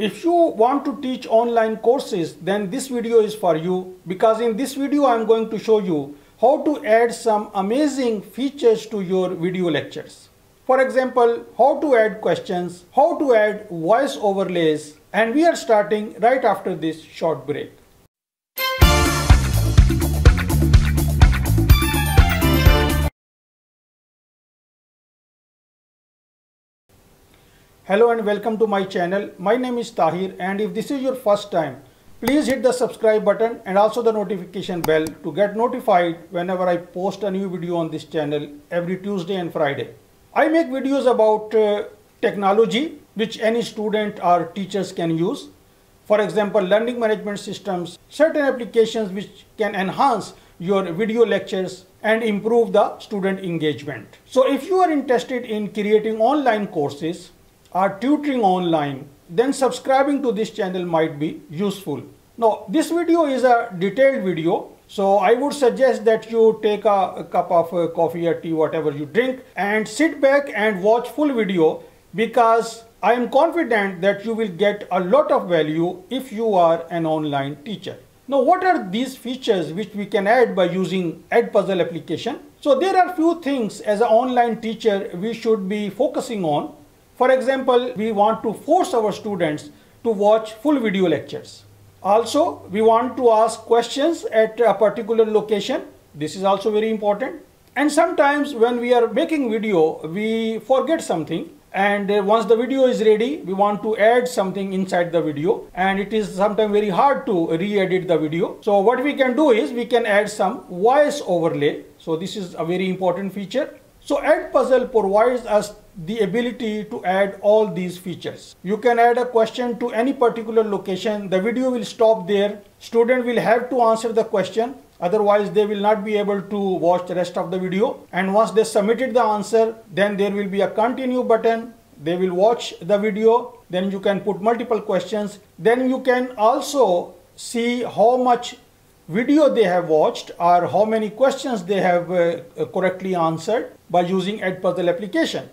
If you want to teach online courses, then this video is for you because in this video I am going to show you how to add some amazing features to your video lectures. For example, how to add questions, how to add voice overlays, and we are starting right after this short break. Hello and welcome to my channel. My name is Tahir and if this is your first time, please hit the subscribe button and also the notification bell to get notified whenever I post a new video on this channel every Tuesday and Friday. I make videos about uh, technology which any student or teachers can use. For example, learning management systems, certain applications which can enhance your video lectures and improve the student engagement. So if you are interested in creating online courses, are tutoring online, then subscribing to this channel might be useful. Now, this video is a detailed video. So I would suggest that you take a, a cup of uh, coffee or tea, whatever you drink, and sit back and watch full video because I am confident that you will get a lot of value if you are an online teacher. Now, what are these features which we can add by using Edpuzzle application? So there are few things as an online teacher we should be focusing on for example, we want to force our students to watch full video lectures. Also, we want to ask questions at a particular location. This is also very important. And sometimes when we are making video, we forget something and uh, once the video is ready we want to add something inside the video and it is sometimes very hard to re-edit the video so what we can do is we can add some voice overlay so this is a very important feature so Edpuzzle provides us the ability to add all these features. You can add a question to any particular location. The video will stop there. Student will have to answer the question. Otherwise, they will not be able to watch the rest of the video. And once they submitted the answer, then there will be a continue button. They will watch the video. Then you can put multiple questions. Then you can also see how much video they have watched or how many questions they have uh, correctly answered by using Edpuzzle application.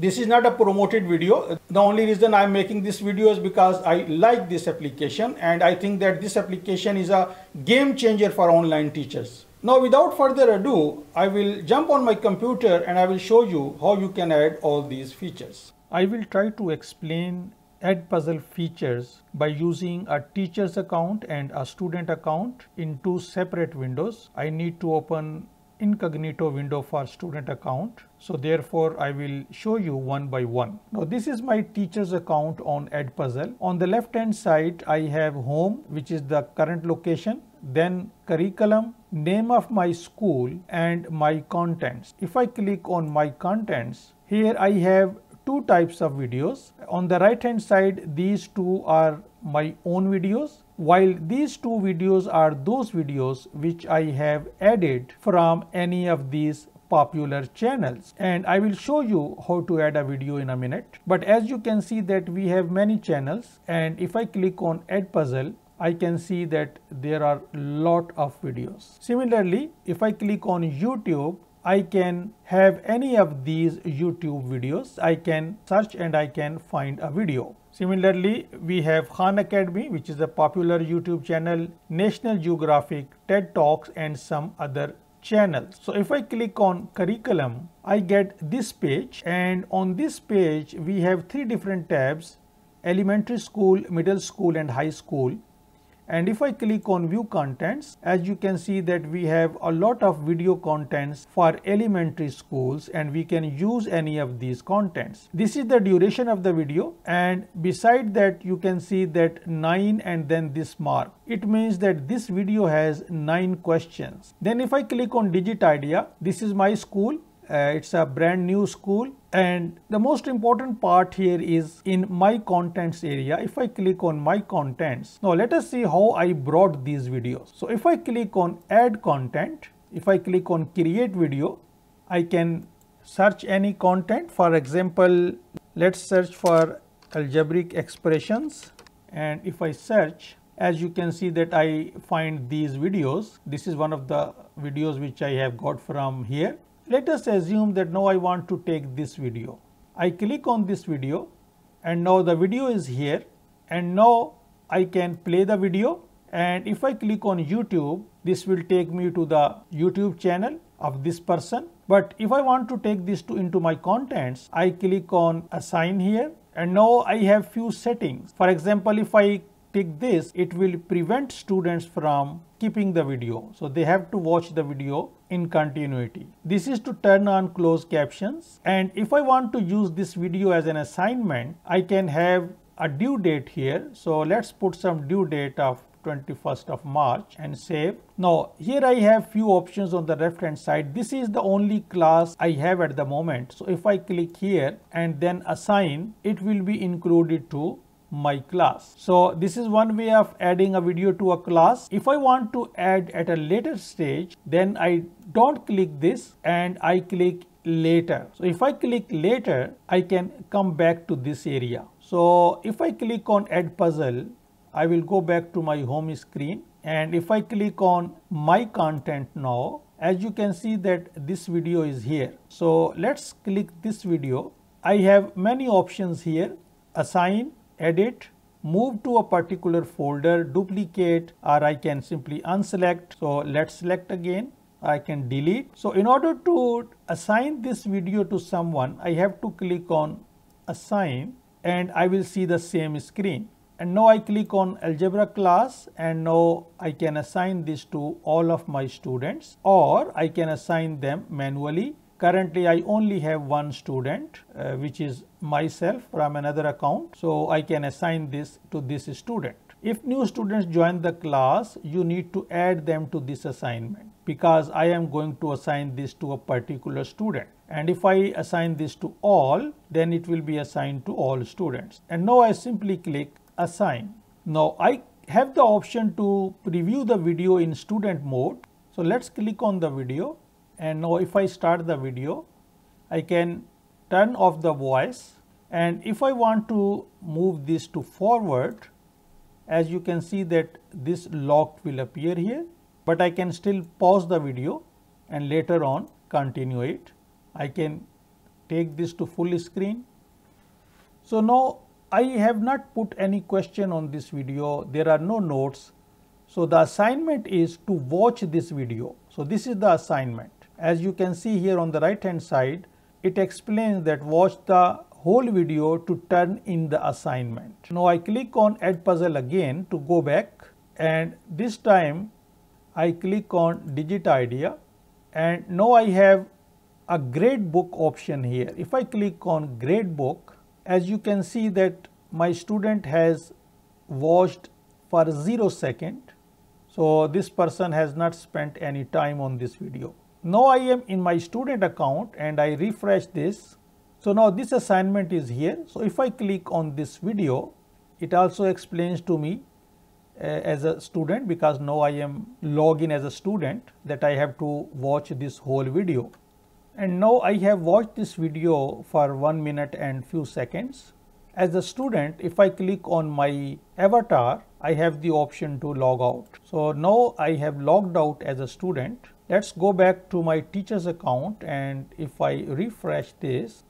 This is not a promoted video. The only reason I'm making this video is because I like this application and I think that this application is a game changer for online teachers. Now without further ado, I will jump on my computer and I will show you how you can add all these features. I will try to explain Edpuzzle features by using a teacher's account and a student account in two separate windows. I need to open incognito window for student account. So therefore I will show you one by one. Now this is my teacher's account on Edpuzzle. On the left hand side I have home which is the current location then curriculum, name of my school and my contents. If I click on my contents, here I have two types of videos. On the right hand side, these two are my own videos, while these two videos are those videos which I have added from any of these popular channels and I will show you how to add a video in a minute but as you can see that we have many channels and if I click on Edpuzzle I can see that there are lot of videos. Similarly, if I click on YouTube, I can have any of these YouTube videos. I can search and I can find a video. Similarly, we have Khan Academy, which is a popular YouTube channel, National Geographic, TED Talks, and some other channels. So if I click on curriculum, I get this page and on this page we have three different tabs, elementary school, middle school and high school and if I click on view contents as you can see that we have a lot of video contents for elementary schools and we can use any of these contents. This is the duration of the video and beside that you can see that 9 and then this mark. It means that this video has 9 questions. Then if I click on Digit Idea, this is my school uh, it's a brand new school and the most important part here is in my contents area. If I click on my contents now let us see how I brought these videos. So if I click on add content if I click on create video I can search any content. For example let's search for algebraic expressions. And if I search as you can see that I find these videos this is one of the videos which I have got from here let us assume that now I want to take this video. I click on this video and now the video is here and now I can play the video. And if I click on YouTube this will take me to the YouTube channel of this person. But if I want to take this to into my contents I click on assign here. And now I have few settings. For example if I tick this it will prevent students from keeping the video. So they have to watch the video in continuity this is to turn on closed captions and if I want to use this video as an assignment I can have a due date here so let's put some due date of 21st of March and save. Now here I have few options on the left hand side. This is the only class I have at the moment. So if I click here and then assign, it will be included to my class. So this is one way of adding a video to a class. If I want to add at a later stage, then I don't click this and I click later. So if I click later, I can come back to this area. So if I click on Edpuzzle, I will go back to my home screen and if I click on my content now, as you can see that this video is here. So let's click this video. I have many options here, assign, edit, move to a particular folder, duplicate or I can simply unselect. So let's select again. I can delete. So in order to assign this video to someone, I have to click on assign and I will see the same screen and now I click on algebra class and now I can assign this to all of my students or I can assign them manually. Currently I only have one student uh, which is myself from another account so I can assign this to this student. If new students join the class you need to add them to this assignment because I am going to assign this to a particular student and if I assign this to all then it will be assigned to all students and now I simply click assign. Now I have the option to preview the video in student mode. So let's click on the video and now if I start the video, I can turn off the voice and if I want to move this to forward, as you can see that this locked will appear here, but I can still pause the video and later on continue it. I can take this to full screen. So now I have not put any question on this video. There are no notes. So the assignment is to watch this video. So this is the assignment. As you can see here on the right hand side, it explains that watch the whole video to turn in the assignment. Now I click on Edpuzzle again to go back and this time I click on digit idea and now I have a grade book option here. If I click on grade book as you can see that my student has watched for 0 second. So this person has not spent any time on this video. Now I am in my student account and I refresh this. So now this assignment is here. So if I click on this video, it also explains to me uh, as a student because now I am login as a student that I have to watch this whole video and now I have watched this video for 1 minute and few seconds. As a student, if I click on my avatar, I have the option to log out. So now I have logged out as a student. Let's go back to my teacher's account and if I refresh this,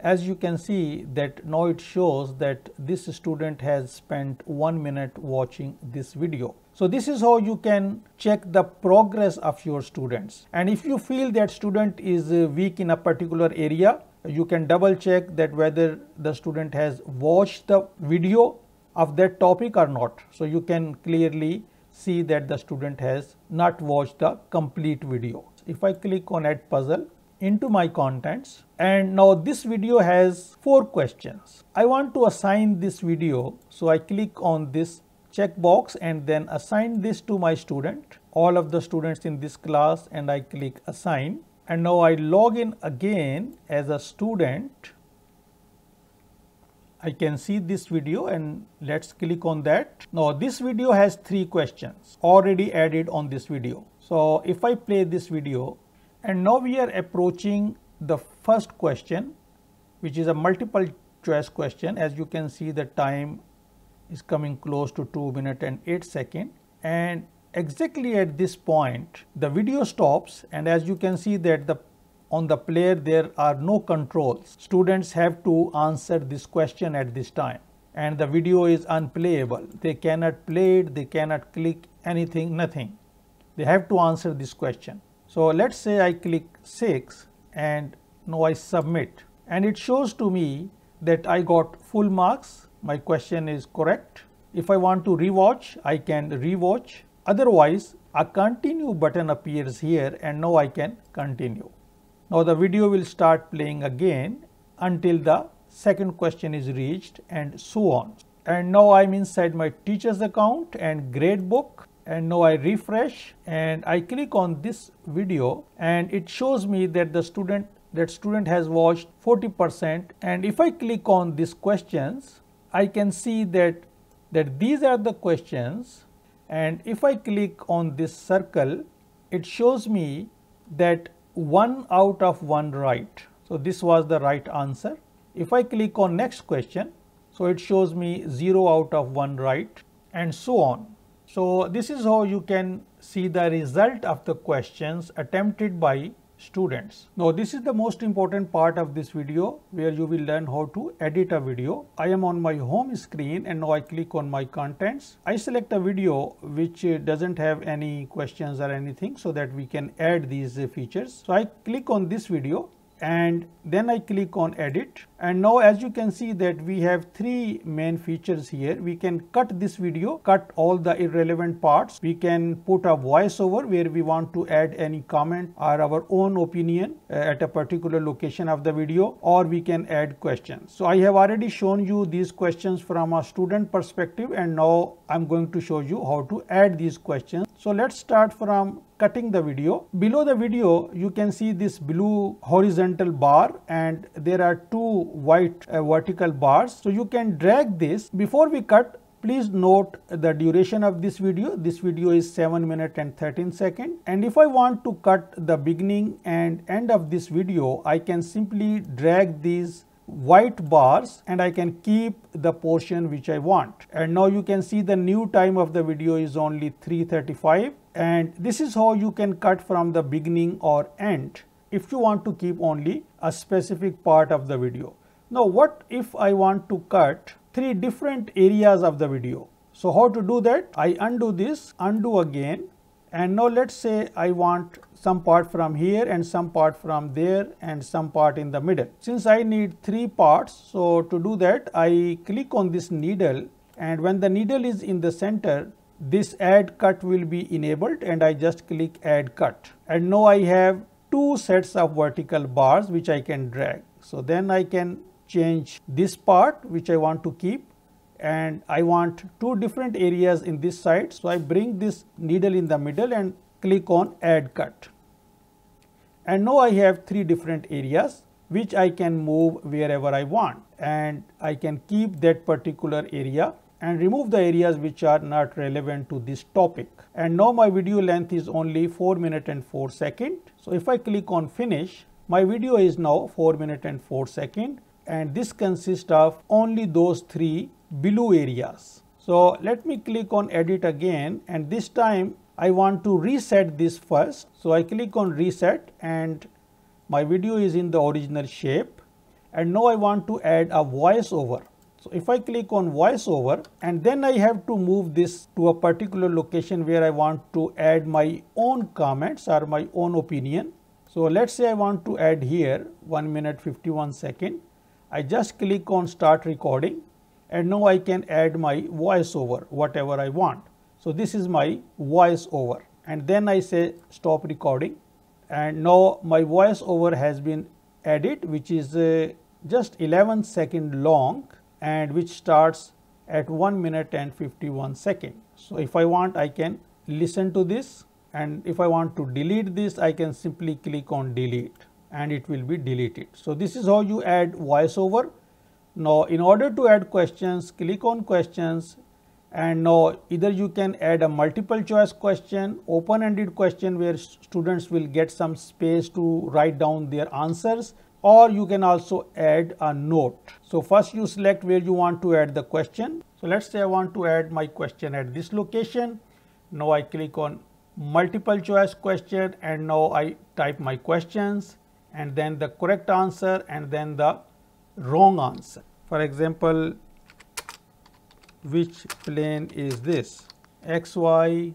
as you can see that now it shows that this student has spent one minute watching this video. So this is how you can check the progress of your students. And if you feel that student is uh, weak in a particular area, you can double check that whether the student has watched the video of that topic or not. So you can clearly see that the student has not watched the complete video. If I click on Edpuzzle into my contents and now this video has four questions. I want to assign this video so I click on this checkbox and then assign this to my student, all of the students in this class and I click assign and now I log in again as a student. I can see this video and let's click on that. Now this video has three questions already added on this video. So if I play this video and now we are approaching the first question which is a multiple choice question as you can see the time is coming close to 2 minute and 8 second and exactly at this point the video stops and as you can see that the on the player there are no controls students have to answer this question at this time and the video is unplayable. They cannot play it, they cannot click anything, nothing. They have to answer this question. So let's say I click 6 and now I submit and it shows to me that I got full marks, my question is correct. If I want to rewatch, I can rewatch. Otherwise, a continue button appears here and now I can continue. Now the video will start playing again until the second question is reached and so on. And now I'm inside my teacher's account and gradebook and now I refresh and I click on this video. And it shows me that the student that student has watched 40% and if I click on these questions I can see that that these are the questions. And if I click on this circle it shows me that 1 out of 1 right. So this was the right answer. If I click on next question so it shows me 0 out of 1 right and so on. So this is how you can see the result of the questions attempted by students. Now this is the most important part of this video where you will learn how to edit a video. I am on my home screen and now I click on my contents. I select a video which uh, doesn't have any questions or anything so that we can add these features. So I click on this video and then I click on edit. And now as you can see that we have three main features here. We can cut this video cut all the irrelevant parts. We can put a voiceover where we want to add any comment or our own opinion uh, at a particular location of the video or we can add questions. So I have already shown you these questions from a student perspective and now I'm going to show you how to add these questions so let's start from cutting the video. Below the video, you can see this blue horizontal bar and there are two white uh, vertical bars. So you can drag this. Before we cut, please note the duration of this video. This video is 7 minutes and 13 seconds. And if I want to cut the beginning and end of this video, I can simply drag these white bars and I can keep the portion which I want. And now you can see the new time of the video is only 335 and this is how you can cut from the beginning or end if you want to keep only a specific part of the video. Now what if I want to cut three different areas of the video? So how to do that? I undo this, undo again and now let's say I want some part from here and some part from there and some part in the middle. Since I need three parts, so to do that I click on this needle and when the needle is in the center, this add cut will be enabled and I just click add cut. And now I have two sets of vertical bars which I can drag. So then I can change this part which I want to keep and I want two different areas in this side. So I bring this needle in the middle and click on add cut. And now I have three different areas which I can move wherever I want and I can keep that particular area and remove the areas which are not relevant to this topic. And now my video length is only 4 minute and 4 second. So if I click on finish, my video is now 4 minute and 4 second and this consists of only those three blue areas. So let me click on edit again and this time I want to reset this first. So I click on reset and my video is in the original shape and now I want to add a voiceover. So if I click on voiceover and then I have to move this to a particular location where I want to add my own comments or my own opinion. So let's say I want to add here 1 minute 51 second. I just click on start recording and now I can add my voiceover whatever I want. So this is my voiceover and then I say stop recording and now my voiceover has been added which is uh, just 11 second long and which starts at 1 minute and 51 second. So if I want I can listen to this and if I want to delete this I can simply click on delete and it will be deleted. So this is how you add voiceover now in order to add questions, click on questions and now either you can add a multiple choice question, open ended question where students will get some space to write down their answers or you can also add a note. So first you select where you want to add the question. So let's say I want to add my question at this location. Now I click on multiple choice question and now I type my questions and then the correct answer and then the wrong answer. For example, which plane is this? Xy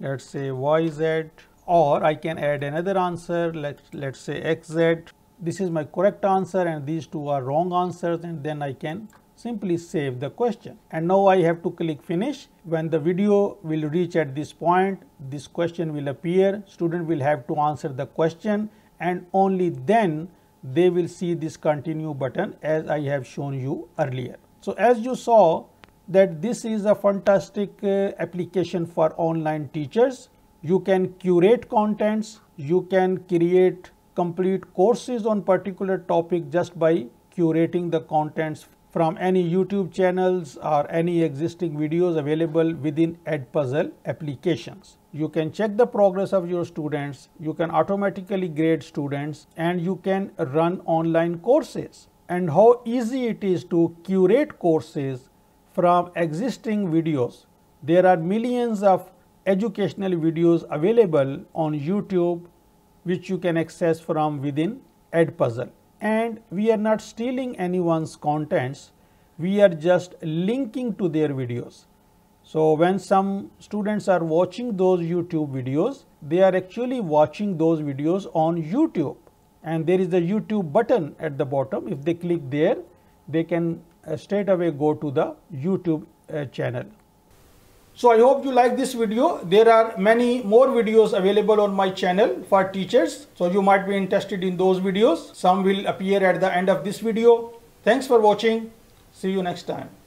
let's say yz or I can add another answer let, let's say xz this is my correct answer and these two are wrong answers and then I can simply save the question. And now I have to click finish. When the video will reach at this point this question will appear. Student will have to answer the question and only then they will see this continue button as I have shown you earlier. So as you saw that this is a fantastic uh, application for online teachers. You can curate contents, you can create complete courses on particular topic just by curating the contents from any YouTube channels or any existing videos available within Edpuzzle applications. You can check the progress of your students, you can automatically grade students and you can run online courses. And how easy it is to curate courses from existing videos. There are millions of educational videos available on YouTube which you can access from within Edpuzzle and we are not stealing anyone's contents, we are just linking to their videos. So when some students are watching those YouTube videos, they are actually watching those videos on YouTube and there is a YouTube button at the bottom. If they click there, they can straight away go to the YouTube uh, channel. So I hope you like this video. There are many more videos available on my channel for teachers. So you might be interested in those videos. Some will appear at the end of this video. Thanks for watching. See you next time.